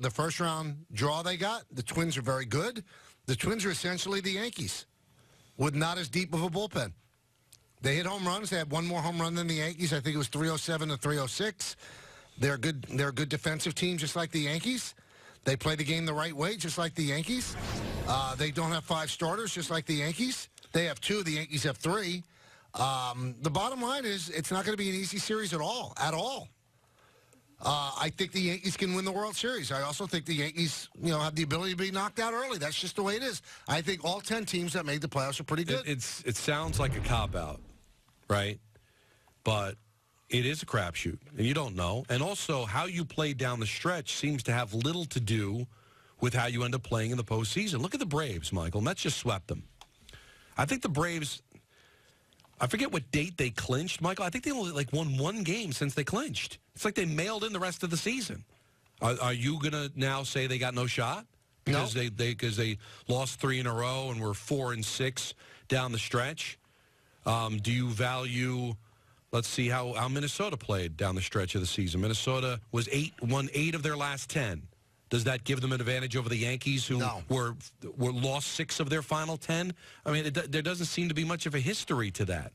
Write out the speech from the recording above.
the first round draw they got, the Twins are very good. The Twins are essentially the Yankees with not as deep of a bullpen. They hit home runs. They had one more home run than the Yankees. I think it was 307 to 306. They're good. They're a good defensive team, just like the Yankees. They play the game the right way, just like the Yankees. Uh, they don't have five starters, just like the Yankees. They have two. The Yankees have three. Um, the bottom line is, it's not going to be an easy series at all. At all. Uh, I think the Yankees can win the World Series. I also think the Yankees, you know, have the ability to be knocked out early. That's just the way it is. I think all ten teams that made the playoffs are pretty good. It, it's it sounds like a cop out, right? But it is a crapshoot, and you don't know. And also, how you play down the stretch seems to have little to do with how you end up playing in the postseason. Look at the Braves, Michael. Mets just swept them. I think the Braves. I forget what date they clinched, Michael. I think they only like won one game since they clinched. It's like they mailed in the rest of the season. Are, are you gonna now say they got no shot because No. they they because they lost three in a row and were four and six down the stretch? Um, do you value? Let's see how, how Minnesota played down the stretch of the season. Minnesota was eight won eight of their last ten. Does that give them an advantage over the Yankees, who No. were were lost six of their final ten? I mean, it, there doesn't seem to be much of a history to that.